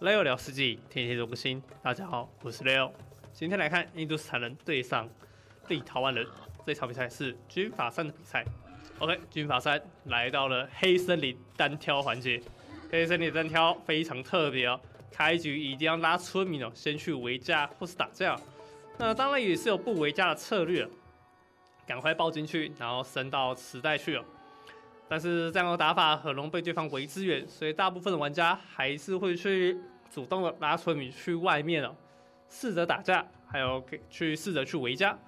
Leo 聊世纪，天天都更新。大家好，我是 Leo。今天来看印度斯坦人对上立陶宛人，这场比赛是军法三的比赛。OK，军法三来到了黑森林单挑环节。黑森林单挑非常特别哦，开局一定要拉村民哦，先去围家或是打架。那当然也是有不围家的策略，赶快抱进去，然后升到池袋去了。但是这样的打法很容易被对方围资源，所以大部分的玩家还是会去主动的拉村民去外面哦，试着打架，还有给去试着去围家。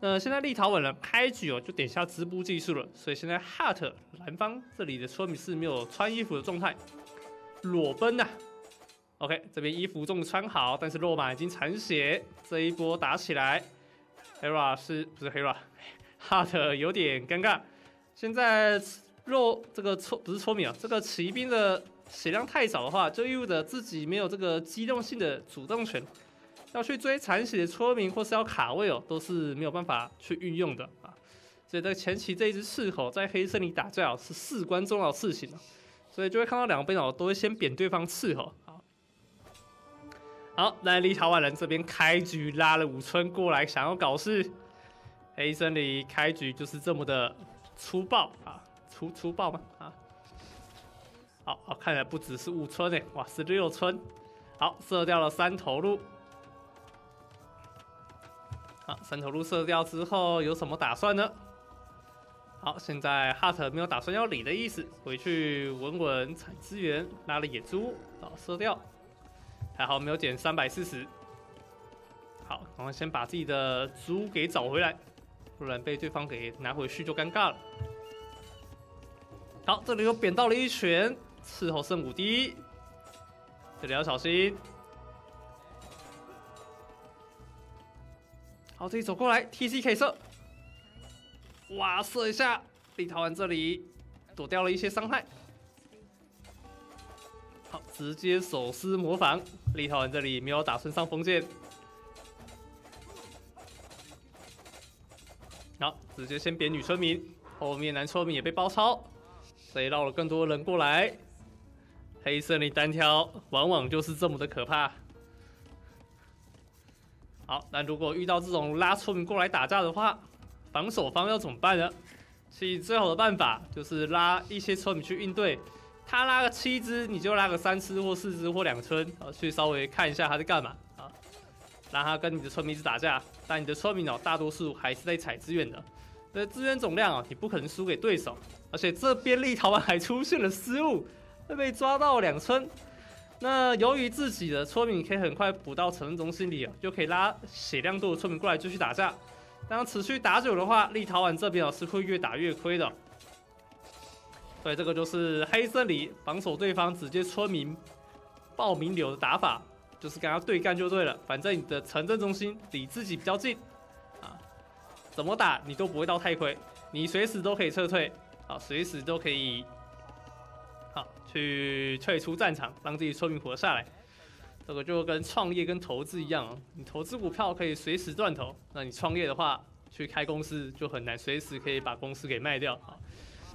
那现在立陶宛人开局哦就点下织布技术了，所以现在 Hart 蓝方这里的村民是没有穿衣服的状态，裸奔呐。OK，这边衣服终于穿好，但是落马已经残血。这一波打起来，Hera 是不是 Hera？Hart 有点尴尬。现在肉这个聪不是聪明啊，这个骑兵的血量太少的话，就意味着自己没有这个机动性的主动权。要去追残血的村民，或是要卡位哦，都是没有办法去运用的啊。所以在前期这一只赤口在黑森林打架是事关重要的事情啊，所以就会看到两边哦都会先扁对方赤口啊。好，那立陶宛人这边开局拉了五村过来，想要搞事。黑森林开局就是这么的粗暴啊，粗粗暴吗？啊，好好，看来不只是五村诶，哇，是六村。好，射掉了三头鹿。好，三头鹿射掉之后有什么打算呢？好，现在哈特没有打算要理的意思，回去稳稳采资源，拉了野猪，好射掉，还好没有减三百四十。好，然后先把自己的猪给找回来，不然被对方给拿回去就尴尬了。好，这里又扁到了一拳，伺候圣武滴，这里要小心。好，这里走过来，T C 可以射，哇，射一下，立陶宛这里躲掉了一些伤害。好，直接手撕模仿，立陶宛这里没有打算上封建。好，直接先扁女村民，后面男村民也被包抄，所以绕了更多人过来。黑色你单挑，往往就是这么的可怕。好，那如果遇到这种拉村民过来打架的话，防守方要怎么办呢？其实最好的办法就是拉一些村民去应对，他拉个七只，你就拉个三只或四只或两村，啊，去稍微看一下他在干嘛啊，让他跟你的村民一直打架，但你的村民哦，大多数还是在采资源的，那资源总量啊，你不可能输给对手，而且这边立陶宛还出现了失误，会被抓到两村。那由于自己的村民可以很快补到城镇中心里，就可以拉血量多的村民过来继续打架。当持续打久的话，立陶宛这边啊是会越打越亏的。所以这个就是黑森林防守对方直接村民报名流的打法，就是跟他对干就对了。反正你的城镇中心离自己比较近啊，怎么打你都不会到太亏，你随时都可以撤退啊，随时都可以。去退出战场，让自己村民活下来。这个就跟创业跟投资一样啊，你投资股票可以随时断头，那你创业的话，去开公司就很难随时可以把公司给卖掉啊。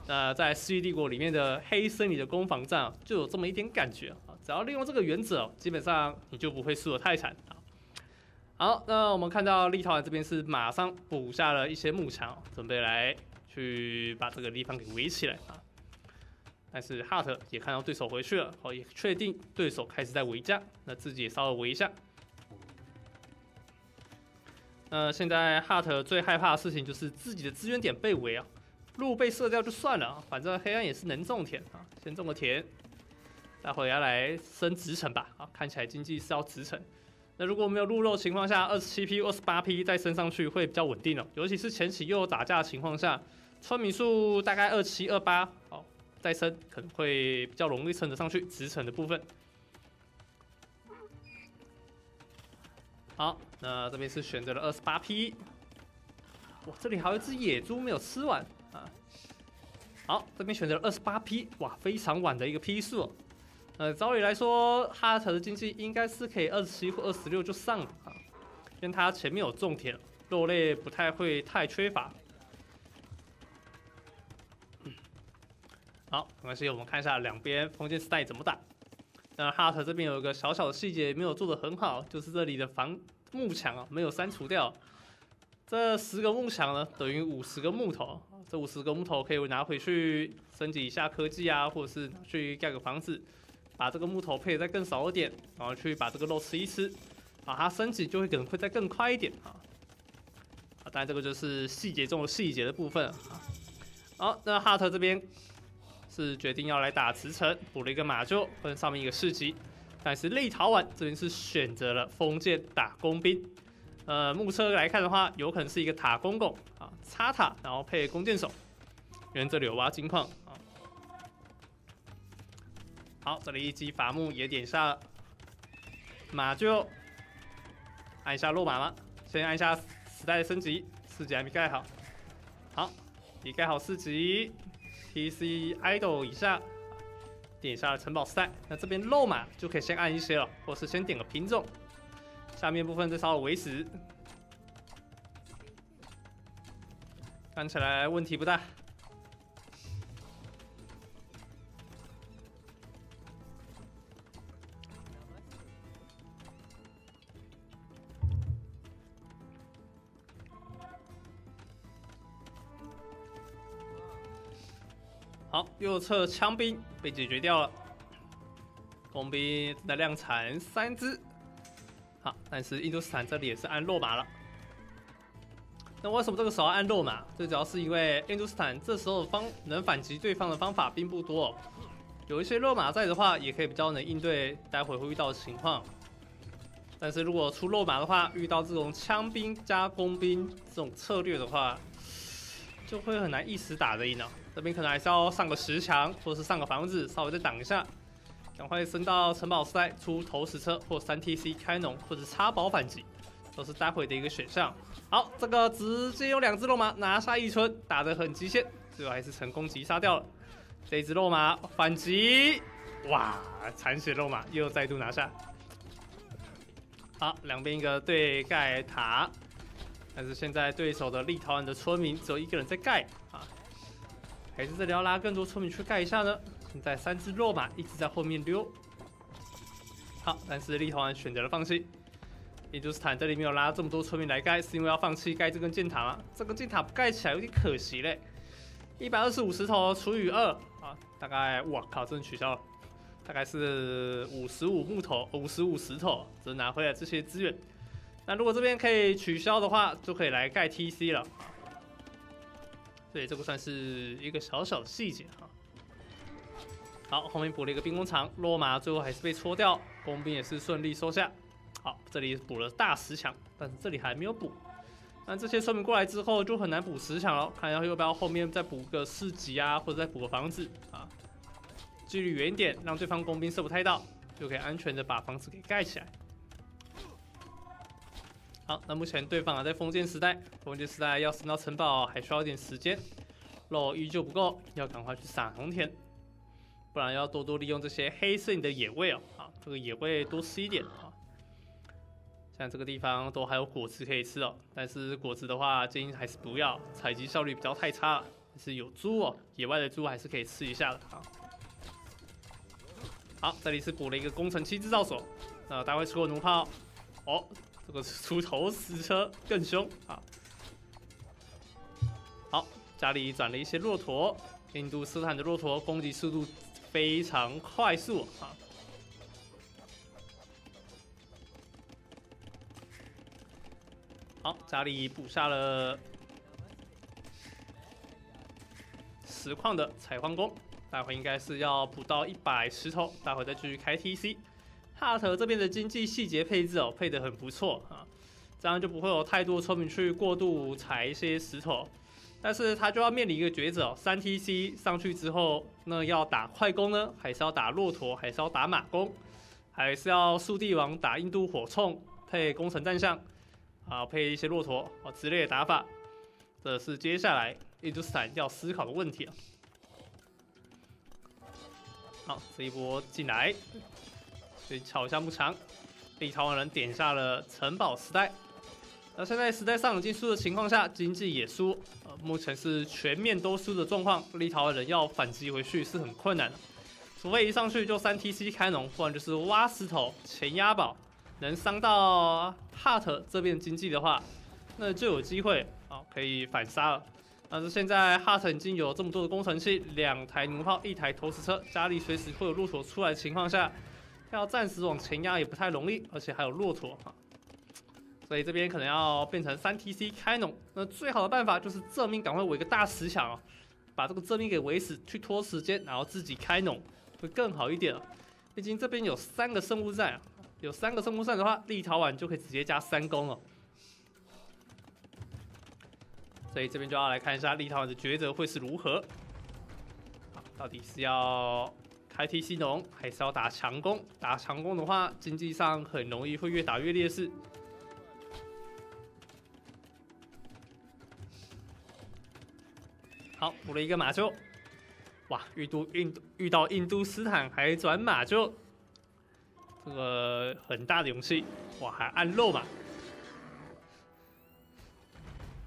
那在《世纪帝国》里面的黑森林的攻防战就有这么一点感觉啊。只要利用这个原则，基本上你就不会输得太惨啊。好，那我们看到立陶宛这边是马上补下了一些木墙，准备来去把这个地方给围起来啊。但是 Hart 也看到对手回去了，好，也确定对手开始在围架，那自己也稍微围一下。那现在 Hart 最害怕的事情就是自己的资源点被围啊，路被射掉就算了啊，反正黑暗也是能种田啊，先种个田，待会要来升职城吧啊，看起来经济是要职城。那如果没有鹿肉情况下，二十七 P、二十八 P 再升上去会比较稳定哦，尤其是前期又有打架的情况下，村民数大概二七、二八，好。再升可能会比较容易撑得上去直城的部分。好，那这边是选择了二十八批。哇，这里还有一只野猪没有吃完啊。好，这边选择了二十八批，哇，非常晚的一个批数。呃，照理来说，哈特的经济应该是可以二十七或二十六就上了啊，因为他前面有种田，肉类不太会太缺乏。好，没关系，我们看一下两边封建时代怎么打。那哈特这边有一个小小的细节没有做的很好，就是这里的防木墙啊没有删除掉。这十个木墙呢，等于五十个木头。这五十个木头可以拿回去升级一下科技啊，或者是去盖个房子，把这个木头配的再更少一点，然后去把这个肉吃一吃，把，它升级就会可能会再更快一点啊。啊，当然这个就是细节中的细节的部分啊。好，那哈特这边是决定要来打慈城，补了一个马厩跟上面一个市集，但是立陶宛这边是选择了封建打工兵。呃，目测来看的话，有可能是一个塔公公啊，插塔，然后配弓箭手，因为这里有挖金矿啊。好，这里一击伐木也点下了，马厩按一下落马了，先按一下时代的升级，四级还没盖好。好，已盖好四级，TC idol 以下点一下城堡赛，那这边漏嘛就可以先按一些了，或是先点个品种。下面部分再稍微维持，看起来问题不大。右侧枪兵被解决掉了，工兵正在量产三只。好，但是印度斯坦这里也是按落马了。那为什么这个时候按落马？最主要是因为印度斯坦这时候方能反击对方的方法并不多，有一些落马在的话，也可以比较能应对待会会遇到的情况。但是如果出落马的话，遇到这种枪兵加工兵这种策略的话，就会很难一时打得赢了。这边可能还是要上个石墙，或者是上个房子，稍微再挡一下。赶快升到城堡赛出投石车或三 T C 开农或者插宝反击，都是待会的一个选项。好，这个直接用两只肉马拿下一村，打得很极限，最后还是成功击杀掉了这只肉马反击。哇，残血肉马又再度拿下。好，两边一个对盖塔，但是现在对手的立陶宛的村民只有一个人在盖啊，还是这里要拉更多村民去盖一下呢？现在三只肉马一直在后面溜，好，但是立陶宛选择了放弃。也就是坦这里没有拉这么多村民来盖，是因为要放弃盖这根箭塔吗？这根箭塔盖起来有点可惜嘞。一百二十五石头除以二啊，大概哇靠，真的取消了，大概是五十五木头，五十五石头，只拿回来这些资源。那如果这边可以取消的话，就可以来盖 TC 了。对这个算是一个小小的细节哈。好，后面补了一个兵工厂，落马最后还是被戳掉，工兵也是顺利收下。好，这里补了大石墙，但是这里还没有补。那这些村民过来之后就很难补石墙了，看要要不要后面再补个四级啊，或者再补个房子啊，距离远一点，让对方工兵射不太到，就可以安全的把房子给盖起来。好，那目前对方还在封建时代，封建时代要升到城堡还需要一点时间，肉依旧不够，要赶快去撒农田。不然要多多利用这些黑色的野味哦，啊，这个野味多吃一点啊。像这个地方都还有果子可以吃哦，但是果子的话建议还是不要，采集效率比较太差。是有猪哦，野外的猪还是可以吃一下的啊。好，这里是补了一个工程器制造所，那待会出个弩炮，哦，这个出头石车更凶啊。好，家里转了一些骆驼，印度斯坦的骆驼攻击速度。非常快速啊！好，家里补下了实况的采矿工，待会应该是要补到一百石头，待会再继续开 TC。哈特这边的经济细节配置哦，配的很不错啊，这样就不会有太多村民去过度采一些石头。但是他就要面临一个抉择哦，三 T C 上去之后，那要打快攻呢，还是要打骆驼，还是要打马弓，还是要速帝王打印度火铳？配攻城战象，啊，配一些骆驼？啊之类的打法，这是接下来印度斯坦要思考的问题啊。好，这一波进来，所以敲一下木墙，立陶宛人点下了城堡时代。那现在时代上已经输的情况下，经济也输，呃，目前是全面都输的状况。立陶宛人要反击回去是很困难的，除非一上去就三 TC 开农，不然就是挖石头前压宝，能伤到 Hart 这边经济的话，那就有机会啊可以反杀了。但是现在 Hart 已经有这么多的工程器，两台弩炮，一台投石车，家里随时会有骆驼出来的情况下，要暂时往前压也不太容易，而且还有骆驼哈。所以这边可能要变成三 TC 开农，那最好的办法就是正面赶快围个大石墙哦，把这个正面给围死，去拖时间，然后自己开农会更好一点毕竟这边有三个生物站啊，有三个生物站的话，立陶宛就可以直接加三攻了。所以这边就要来看一下立陶宛的抉择会是如何。到底是要开 TC 农，还是要打强攻？打强攻的话，经济上很容易会越打越劣势。好，补了一个马厩，哇，遇都印遇到印度斯坦还转马厩，这个很大的勇气，哇，还按肉马。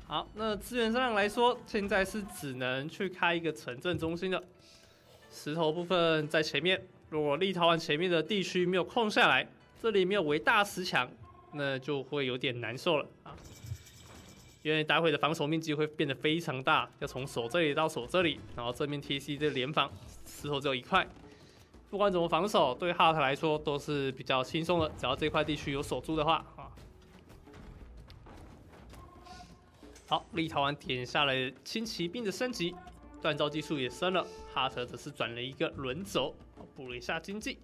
好，那资源上来说，现在是只能去开一个城镇中心的石头部分在前面。如果立陶宛前面的地区没有空下来，这里没有围大石墙，那就会有点难受了啊。因为待会的防守面积会变得非常大，要从守这里到守这里，然后正面 T C 的联防石头只有一块，不管怎么防守，对哈特来说都是比较轻松的，只要这块地区有守住的话啊。好，立陶宛点下了轻骑兵的升级，锻造技术也升了，哈特则是转了一个轮轴，补了一下经济。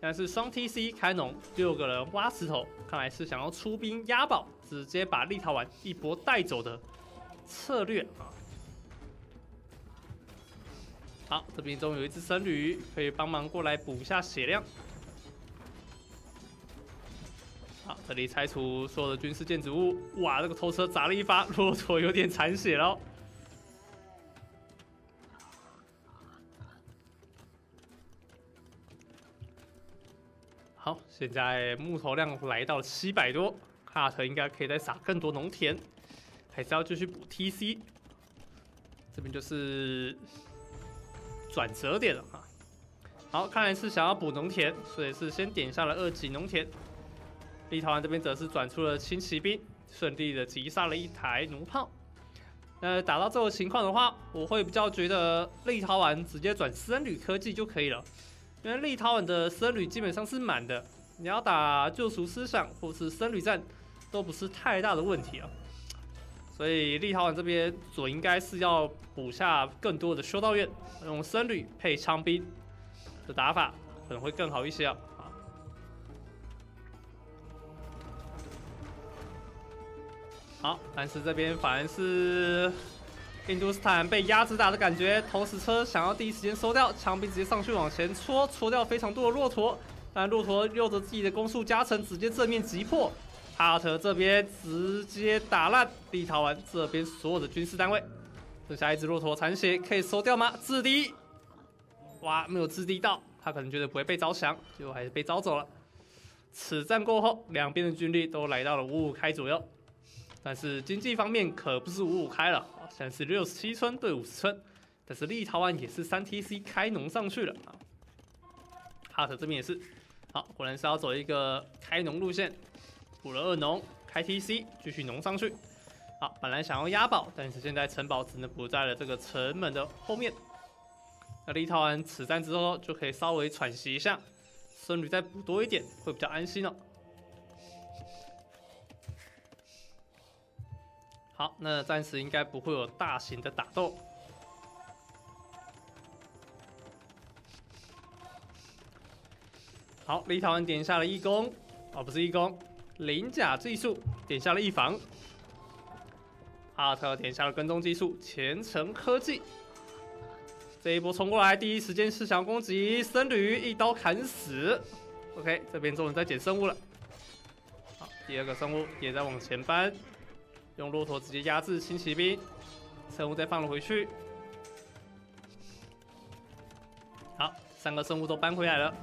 但是双 T C 开农，六个人挖石头，看来是想要出兵压宝，直接把立陶宛一波带走的策略啊。好，这边中有一只僧侣，可以帮忙过来补一下血量。好，这里拆除所有的军事建筑物。哇，这个偷车砸了一发，骆驼有点残血了。好，现在木头量来到了七百多，卡特应该可以再撒更多农田，还是要继续补 TC。这边就是转折点了哈。好，看来是想要补农田，所以是先点下了二级农田。立陶宛这边则是转出了轻骑兵，顺利的击杀了一台弩炮。那打到这个情况的话，我会比较觉得立陶宛直接转僧侣科技就可以了。因为立陶宛的僧侣基本上是满的，你要打救赎思想或是僧侣战都不是太大的问题啊。所以立陶宛这边所应该是要补下更多的修道院，用僧侣配枪兵的打法可能会更好一些啊。好，但是这边反而是。印度斯坦被压制打的感觉，投石车想要第一时间收掉，枪兵直接上去往前戳，戳掉非常多的骆驼，但骆驼用着自己的攻速加成，直接正面击破。哈特这边直接打烂立陶宛这边所有的军事单位，剩下一只骆驼残血可以收掉吗？制敌，哇，没有制敌到，他可能觉得不会被招降，结果还是被招走了。此战过后，两边的军力都来到了五五开左右。但是经济方面可不是五五开了，现在是六十七村对五十村，但是立陶宛也是三 TC 开农上去了啊。哈特这边也是，好，果然是要走一个开农路线，补了二农，开 TC 继续农上去。好，本来想要压宝，但是现在城堡只能补在了这个城门的后面。那立陶宛此战之后就可以稍微喘息一下，僧侣再补多一点会比较安心了。好，那暂时应该不会有大型的打斗。好，立陶宛点下了一攻，哦，不是一攻，鳞甲技术点下了一防。阿特点下了跟踪技术，前程科技。这一波冲过来，第一时间是想攻击僧侣，一刀砍死。OK，这边终于在捡生物了。好，第二个生物也在往前搬。用骆驼直接压制轻骑兵，生物再放了回去。好，三个生物都搬回来了。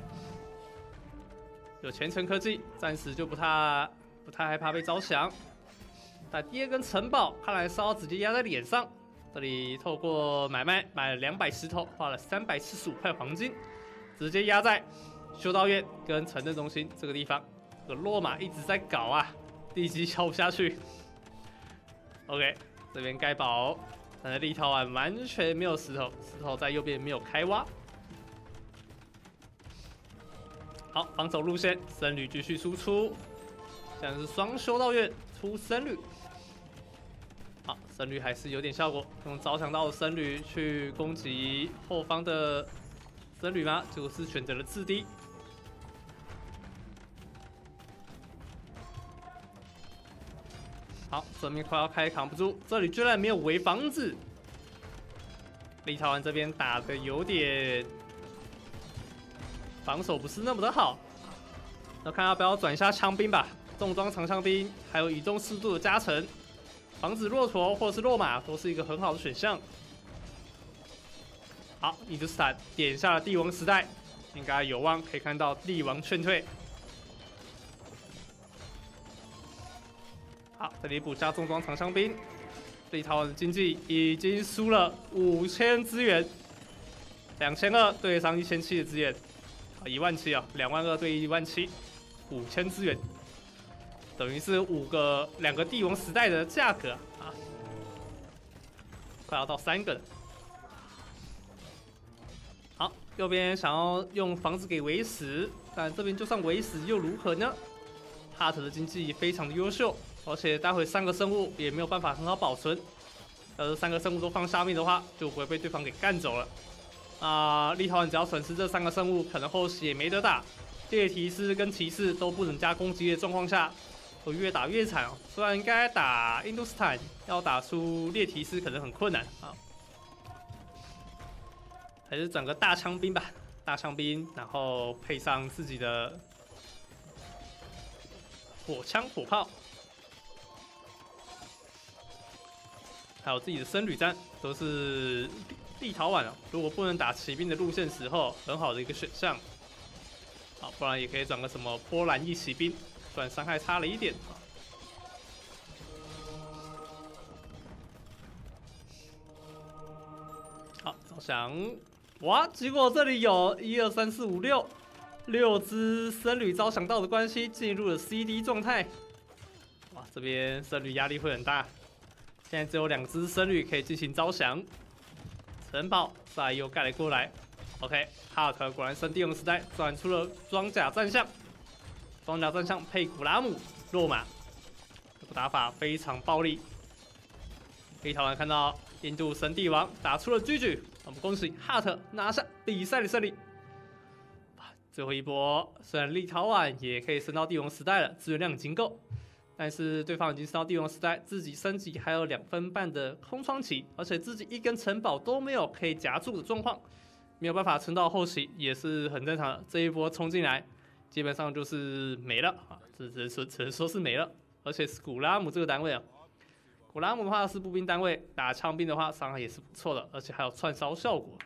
有前程科技，暂时就不太不太害怕被招降。但第二根城堡看来是要直接压在脸上。这里透过买卖买了两百石头，花了三百四十五块黄金，直接压在修道院跟城镇中心这个地方。这个落马一直在搞啊，地基敲不下去。OK，这边盖堡，但是立陶宛完全没有石头，石头在右边没有开挖。好，防守路线，僧侣继续输出，现在是双修道院出僧侣。好，僧侣还是有点效果，用招抢到的僧侣去攻击后方的僧侣吗？结果是选择了自低。好，这边快要开扛不住，这里居然没有围房子。立陶宛这边打的有点。防守不是那么的好，那看要不要转一下枪兵吧？重装长枪兵，还有移动速度的加成，防止骆驼或者是落马都是一个很好的选项。好，伊杜斯坦点下了帝王时代，应该有望可以看到帝王劝退。好，这里补下重装长枪兵，立陶宛的经济已经输了五千资源，两千二对上一千七的资源。啊一万七啊，两万二对一万七，五千资源，等于是五个两个帝王时代的价格啊，快要到三个了。好，右边想要用房子给围死，但这边就算围死又如何呢？哈特的经济非常的优秀，而且待会三个生物也没有办法很好保存，要是三个生物都放下面的话，就不会被对方给干走了。啊，立陶宛只要损失这三个生物，可能后期也没得打。猎骑士跟骑士都不能加攻击的状况下，会越打越惨哦。虽然应该打印度斯坦，要打出猎骑士可能很困难啊。还是整个大枪兵吧，大枪兵，然后配上自己的火枪火炮，还有自己的僧侣战，都是。立陶宛啊，如果不能打骑兵的路线时候，很好的一个选项。好，不然也可以转个什么波兰翼骑兵，虽然伤害差了一点啊。好，照想，哇，结果这里有一二三四五六六只僧侣招想到的关系进入了 CD 状态。哇，这边僧侣压力会很大。现在只有两只僧侣可以进行招降。城堡再又盖了过来，OK，哈特果然升帝王时代，转出了装甲战象，装甲战象配古拉姆落马，这个打法非常暴力。立陶宛看到印度神帝王打出了狙击，我们恭喜哈特拿下比赛的胜利。最后一波，虽然立陶宛也可以升到帝王时代了，资源量已经够。但是对方已经升到帝王时代，自己升级还有两分半的空窗期，而且自己一根城堡都没有可以夹住的状况，没有办法撑到后期也是很正常的。这一波冲进来，基本上就是没了啊，只只能说只能说是没了。而且是古拉姆这个单位啊，古拉姆的话是步兵单位，打枪兵的话伤害也是不错的，而且还有串烧效果。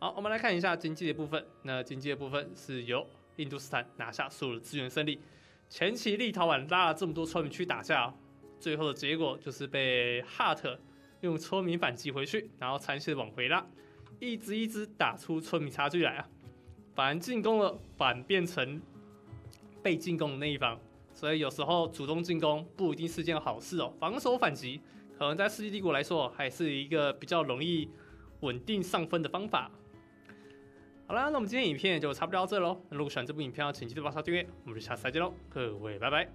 好，我们来看一下经济的部分，那经济的部分是由印度斯坦拿下所有的资源胜利。前期立陶宛拉了这么多村民去打架，最后的结果就是被哈特用村民反击回去，然后残血往回拉，一只一只打出村民差距来啊！反进攻了，反变成被进攻的那一方，所以有时候主动进攻不一定是件好事哦。防守反击可能在世纪帝国来说还是一个比较容易稳定上分的方法。好啦，那我们今天影片就差不多到这喽。那如果喜欢这部影片，请记得帮它订阅。我们就下次再见喽，各位拜拜。